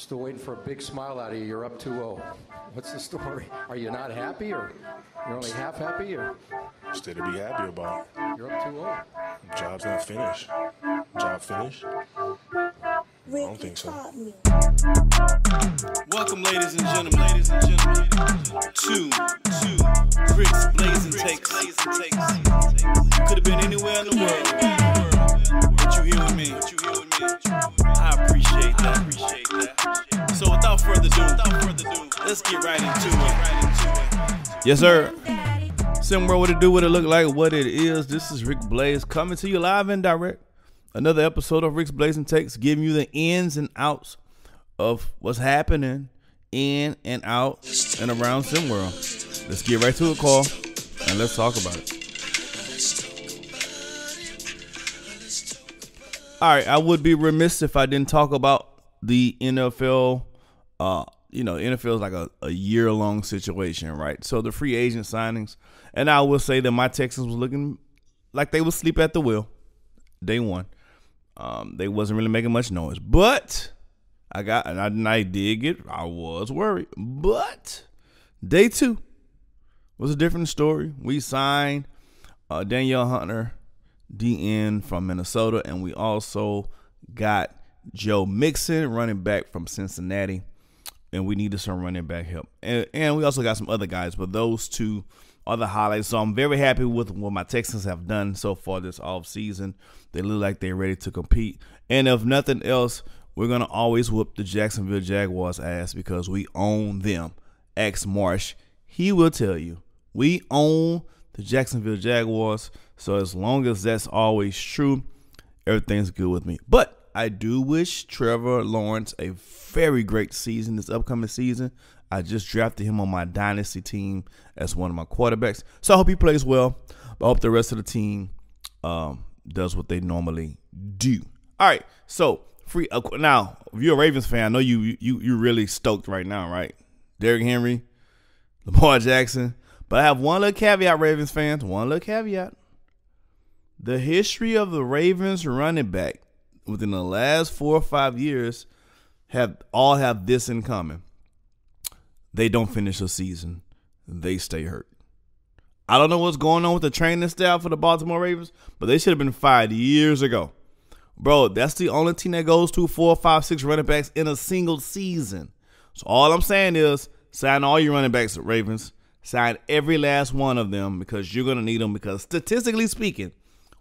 Still waiting for a big smile out of you. You're up 2-0. What's the story? Are you not happy, or you're only half happy, or Still to be happy about. you're up oh? 2-0? Job's not finished. Job finished? Ricky don't think so. taught me. Welcome, ladies and gentlemen, ladies and gentlemen, to to Yes, sir. Somewhere what it do, what it look like, what it is. This is Rick Blaze coming to you live and direct. Another episode of Rick's Blazing Takes, giving you the ins and outs of what's happening in and out and around SimWorld. Let's get right to it, call, and let's talk about it. All right, I would be remiss if I didn't talk about the NFL. Uh, you know, NFL is like a, a year long situation, right? So the free agent signings, and I will say that my Texans was looking like they would sleep at the wheel day one. Um, they wasn't really making much noise, but I got and I, and I did get I was worried, but day two was a different story. We signed uh, Danielle Hunter, DN from Minnesota, and we also got Joe Mixon, running back from Cincinnati, and we needed some running back help, and and we also got some other guys, but those two are the highlights. So I'm very happy with what my Texans have done so far this off season. They look like they're ready to compete, and if nothing else, we're gonna always whoop the Jacksonville Jaguars ass because we own them. X Marsh, he will tell you we own the Jacksonville Jaguars. So as long as that's always true, everything's good with me. But I do wish Trevor Lawrence a very great season this upcoming season. I just drafted him on my dynasty team as one of my quarterbacks. So I hope he plays well. I hope the rest of the team um, does what they normally do. All right. So free uh, now, if you're a Ravens fan, I know you you you're really stoked right now, right? Derrick Henry, Lamar Jackson. But I have one little caveat, Ravens fans. One little caveat. The history of the Ravens running back within the last four or five years have all have this in common. They don't finish a season. They stay hurt. I don't know what's going on with the training staff for the Baltimore Ravens, but they should have been fired years ago. Bro, that's the only team that goes to four, five, six running backs in a single season. So all I'm saying is sign all your running backs, Ravens. Sign every last one of them because you're gonna need them. Because statistically speaking,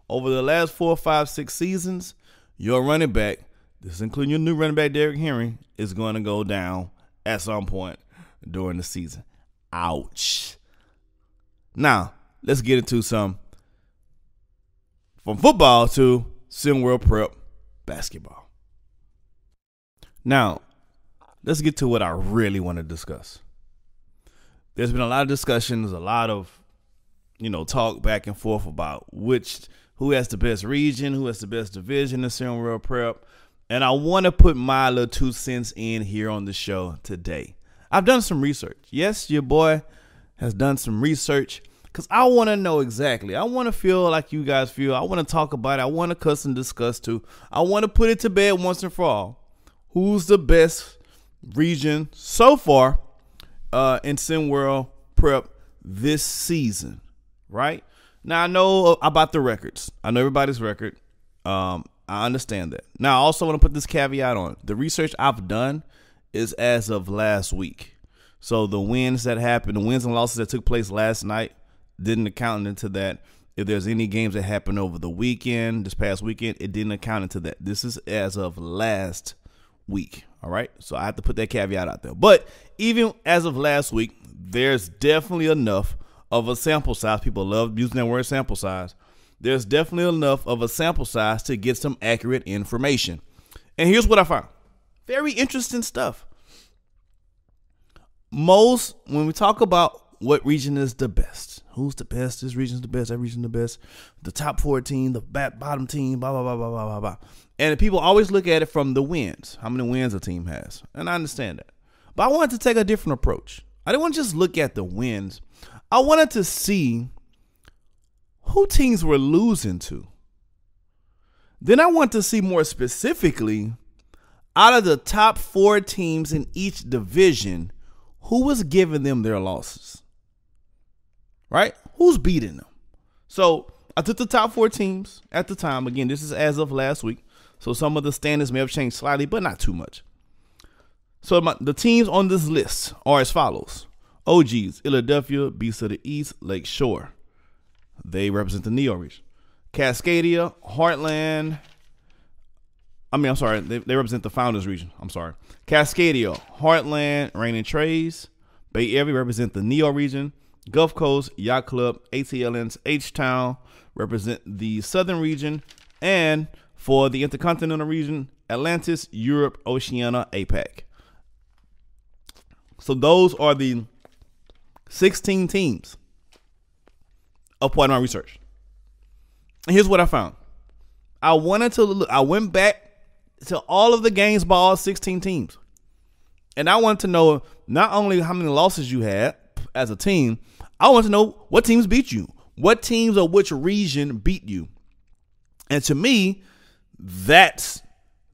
over the last four, five, six seasons, your running back, this including your new running back Derrick Henry, is going to go down at some point during the season. Ouch. Now let's get into some from football to Sim World Prep basketball. Now, let's get to what I really want to discuss. There's been a lot of discussions, a lot of you know talk back and forth about which who has the best region, who has the best division in Sim World Prep, and I want to put my little two cents in here on the show today. I've done some research. Yes, your boy has done some research because I want to know exactly. I want to feel like you guys feel. I want to talk about it. I want to cuss and discuss too. I want to put it to bed once and for all. Who's the best region so far uh, in Sim World Prep this season? Right now, I know about the records. I know everybody's record. Um, I understand that. Now, I also want to put this caveat on the research I've done is as of last week. So the wins that happened, the wins and losses that took place last night, didn't account into that. If there's any games that happened over the weekend, this past weekend, it didn't account into that. This is as of last week. All right. So I have to put that caveat out there. But even as of last week, there's definitely enough of a sample size. People love using that word sample size. There's definitely enough of a sample size to get some accurate information. And here's what I found very interesting stuff. Most, when we talk about what region is the best, who's the best, this region's the best, that region's the best, the top 14, the bottom team, blah, blah, blah, blah, blah, blah, blah. And people always look at it from the wins, how many wins a team has. And I understand that. But I wanted to take a different approach. I didn't want to just look at the wins. I wanted to see who teams were losing to. Then I want to see more specifically, out of the top four teams in each division, who was giving them their losses? Right? Who's beating them? So I took the top four teams at the time. Again, this is as of last week. So some of the standings may have changed slightly, but not too much. So my, the teams on this list are as follows OGs, Philadelphia, Beast of the East, Lake Shore. They represent the Neo region. Cascadia, Heartland. I mean, I'm sorry, they, they represent the Founders region. I'm sorry. Cascadia, Heartland, Rain and Trays. Bay Area represent the Neo region. Gulf Coast, Yacht Club, ATLN's H Town represent the Southern region. And for the Intercontinental region, Atlantis, Europe, Oceania, APAC. So those are the 16 teams of my research. And here's what I found. I wanted to look, I went back to all of the games by all 16 teams. And I wanted to know not only how many losses you had as a team, I wanted to know what teams beat you. What teams or which region beat you. And to me, that's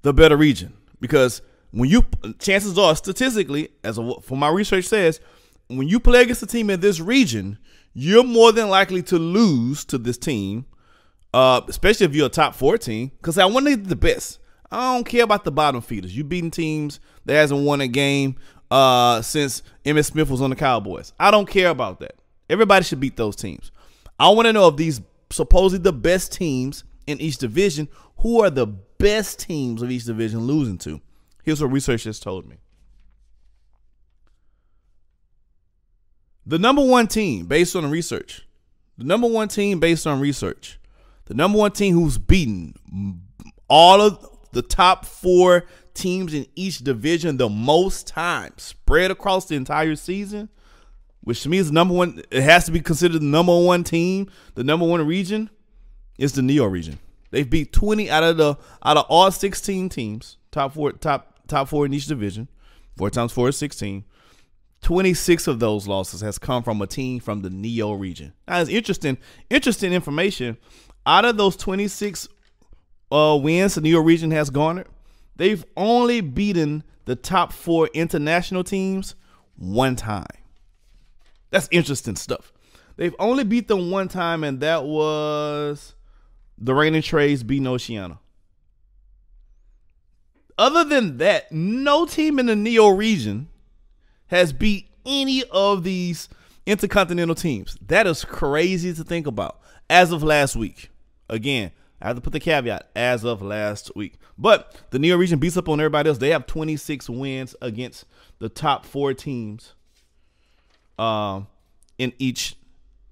the better region because when you chances are statistically as a, for my research says when you play against a team in this region you're more than likely to lose to this team uh, especially if you're a top 14 because i want to get the best i don't care about the bottom feeders you beating teams that hasn't won a game uh, since Emmitt Smith was on the Cowboys. I don't care about that. Everybody should beat those teams. I want to know if these supposedly the best teams in each division, who are the best teams of each division losing to? Here's what research has told me. The number one team, based on research, the number one team based on research, the number one team who's beaten all of the top four teams in each division the most time spread across the entire season, which means number one, it has to be considered the number one team, the number one region, is the Neo region. They've beat 20 out of the out of all 16 teams, top four, top top four in each division. Four times four is 16. 26 of those losses has come from a team from the Neo region. Now, it's interesting, interesting information. Out of those 26 uh, wins the Neo region has garnered, they've only beaten the top four international teams one time. That's interesting stuff. They've only beat them one time, and that was the Reigning Trays beating Oceania. Other than that, no team in the Neo region has beat any of these intercontinental teams. That is crazy to think about. As of last week, again, I have to put the caveat as of last week. But the Neo region beats up on everybody else. They have 26 wins against the top four teams um, in each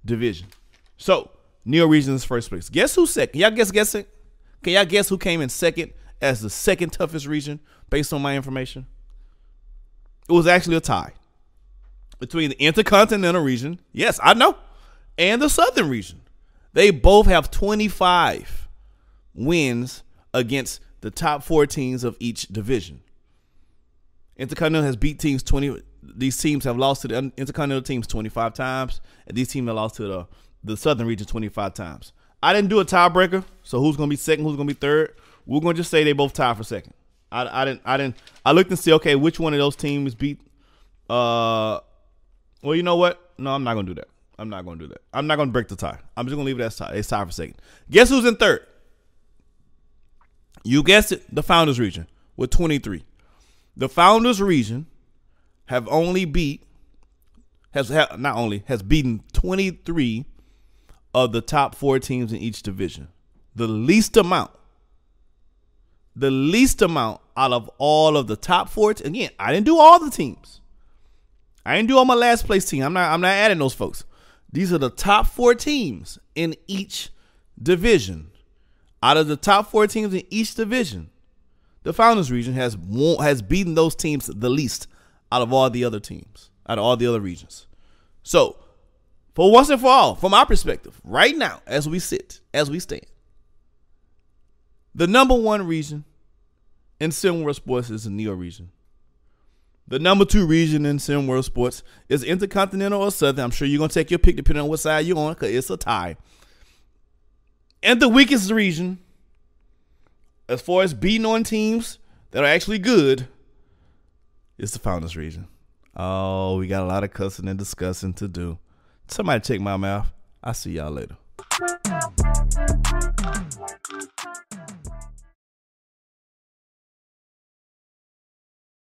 division. So Neo region is first place. Guess who's second? Y'all guess guess it? Can y'all guess who came in second as the second toughest region based on my information? It was actually a tie between the intercontinental region, yes, I know, and the southern region. They both have 25 wins against the top four teams of each division. Intercontinental has beat teams 20. These teams have lost to the intercontinental teams 25 times, and these teams have lost to the, the southern region 25 times. I didn't do a tiebreaker, so who's going to be second, who's going to be third? We're going to just say they both tie for second. I, I didn't. I didn't. I looked and see. Okay, which one of those teams beat? Uh, well, you know what? No, I'm not gonna do that. I'm not gonna do that. I'm not gonna break the tie. I'm just gonna leave it as tie. It's tie for second. Guess who's in third? You guessed it. The Founders region with 23. The Founders region have only beat has ha, not only has beaten 23 of the top four teams in each division. The least amount the least amount out of all of the top four. Again, I didn't do all the teams. I didn't do all my last place team. I'm not. I'm not adding those folks. These are the top four teams in each division. Out of the top four teams in each division, the Founders region has won, has beaten those teams the least out of all the other teams, out of all the other regions. So, for once and for all, from our perspective, right now, as we sit, as we stand, the number one region in Sim World Sports is the Neo region. The number two region in Sim World Sports is Intercontinental or Southern. I'm sure you're going to take your pick depending on what side you're on because it's a tie. And the weakest region, as far as beating on teams that are actually good, is the founders region. Oh, we got a lot of cussing and discussing to do. Somebody check my mouth. I'll see y'all later.